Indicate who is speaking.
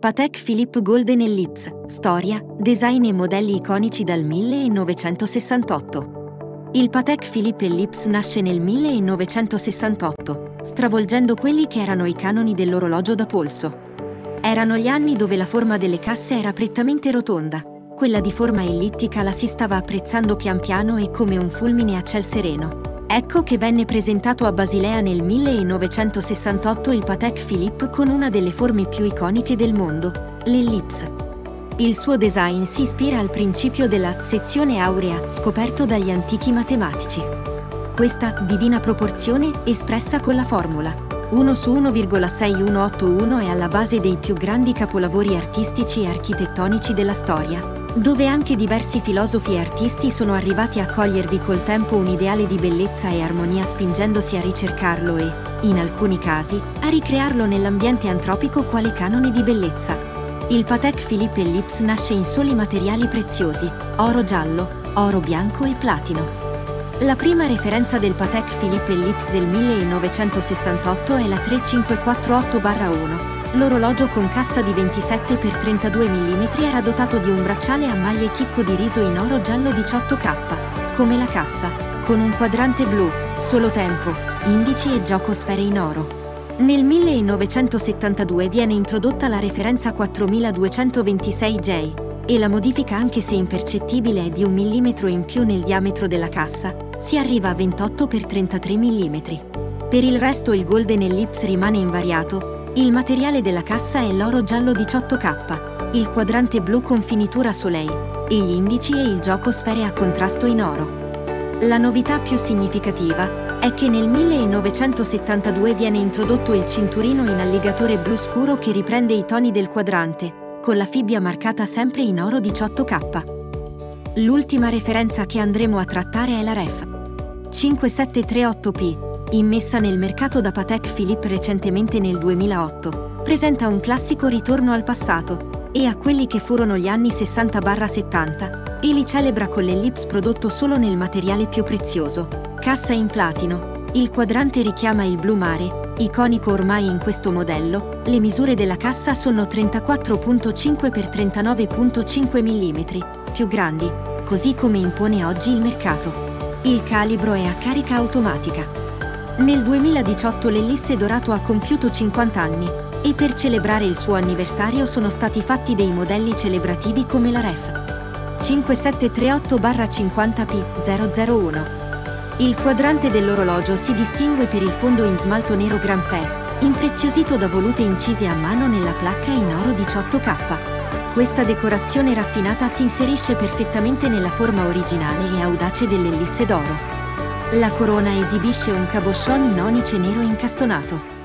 Speaker 1: Patek Philippe Golden Ellipse, storia, design e modelli iconici dal 1968. Il Patek Philippe Ellipse nasce nel 1968, stravolgendo quelli che erano i canoni dell'orologio da polso. Erano gli anni dove la forma delle casse era prettamente rotonda, quella di forma ellittica la si stava apprezzando pian piano e come un fulmine a ciel sereno. Ecco che venne presentato a Basilea nel 1968 il Patek Philippe con una delle forme più iconiche del mondo, l'ellipse. Il suo design si ispira al principio della sezione aurea scoperto dagli antichi matematici. Questa divina proporzione espressa con la formula 1 su 1,6181 è alla base dei più grandi capolavori artistici e architettonici della storia, dove anche diversi filosofi e artisti sono arrivati a cogliervi col tempo un ideale di bellezza e armonia spingendosi a ricercarlo e, in alcuni casi, a ricrearlo nell'ambiente antropico quale canone di bellezza. Il Patek Philippe Ellipse nasce in soli materiali preziosi, oro giallo, oro bianco e platino. La prima referenza del Patek Philippe Ellipse del 1968 è la 3548-1. L'orologio con cassa di 27 x 32 mm era dotato di un bracciale a maglie chicco di riso in oro giallo 18K, come la cassa, con un quadrante blu, solo tempo, indici e gioco sfere in oro. Nel 1972 viene introdotta la referenza 4226J e la modifica anche se impercettibile è di un millimetro in più nel diametro della cassa, si arriva a 28 x 33 mm. Per il resto il Golden Ellipse rimane invariato, il materiale della cassa è l'oro giallo 18K, il quadrante blu con finitura Soleil, e gli indici e il gioco sfere a contrasto in oro. La novità più significativa è che nel 1972 viene introdotto il cinturino in alligatore blu scuro che riprende i toni del quadrante, con la fibbia marcata sempre in oro 18K. L'ultima referenza che andremo a trattare è la Ref 5738P, immessa nel mercato da Patek Philippe recentemente nel 2008. Presenta un classico ritorno al passato e a quelli che furono gli anni 60-70 e li celebra con l'ellipse prodotto solo nel materiale più prezioso, Cassa in platino. Il quadrante richiama il blu mare, iconico ormai in questo modello. Le misure della cassa sono 34.5 x 39.5 mm, più grandi, così come impone oggi il mercato. Il calibro è a carica automatica. Nel 2018 l'Ellisse Dorato ha compiuto 50 anni e per celebrare il suo anniversario sono stati fatti dei modelli celebrativi come la Ref 5738-50P001 il quadrante dell'orologio si distingue per il fondo in smalto nero Gran Fair, impreziosito da volute incise a mano nella placca in oro 18K. Questa decorazione raffinata si inserisce perfettamente nella forma originale e audace dell'ellisse d'oro. La corona esibisce un cabochon in onice nero incastonato.